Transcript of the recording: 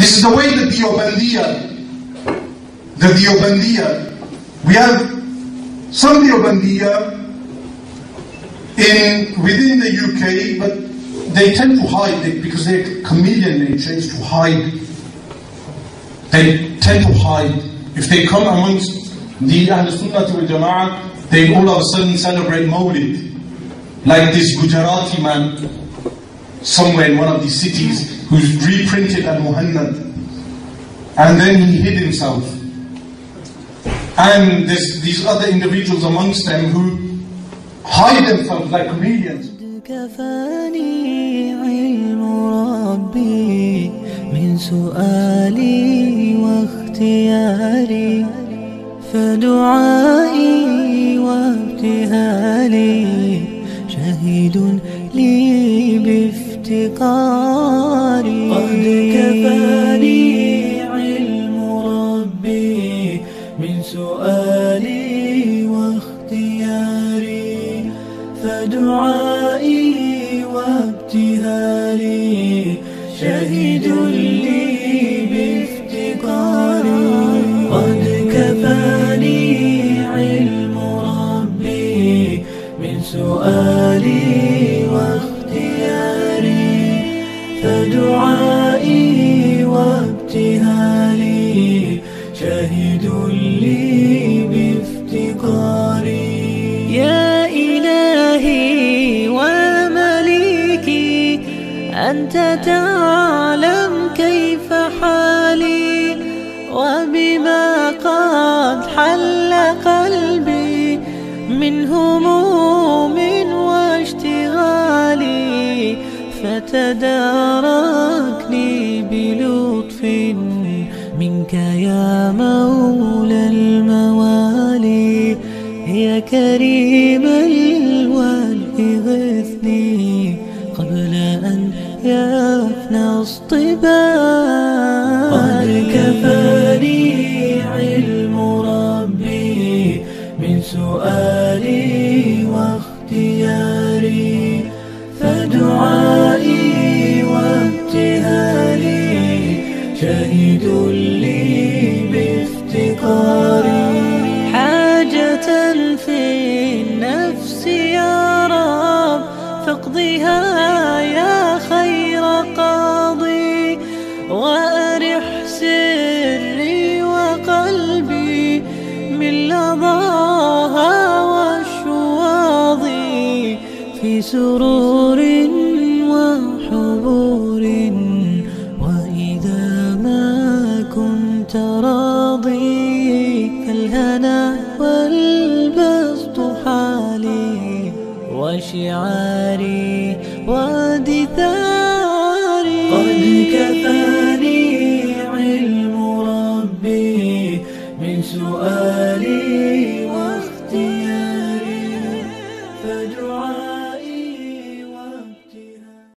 This is the way the Diobandiya, the Diobandiya, we have some Diobandiya in within the UK, but they tend to hide it because their chameleon nature is to hide. They tend to hide. If they come amongst the Ahl Sunnah wal they all of a sudden celebrate Mawlid. Like this Gujarati man somewhere in one of these cities who's reprinted Al Muhannad. And then he hid himself. And there's these other individuals amongst them who hide themselves like chameleons. كفاني علم ربي من سؤالي واختياري فدعائي وابتهالي قد كفاني علم ربي من سؤالي واختياري فدعائي وابتهالي شهيد لي بافتقاري. قد كفاني علم ربي من سؤالي واختياري. فدعائي وابتهالي شهيد لي بافتقاري. يا إلهي ومليكي أنت تعلم كيف حالي. وبما قد حل قلبي من هموم فتداركني بلطف منك يا مولى الموالي. يا كريم الوالي غثني قبل أن يفنى اصطبار قد كفاني علم ربي من سؤالي شهيد لي بافتقاري. حاجة في النفس يا رب فاقضها يا خير قاضي. وأرح سري وقلبي من لظاها والشواظي في سرور وحبور كنت راضي فالهنا والبسط حالي وشعاري ودثاري